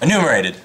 Enumerated.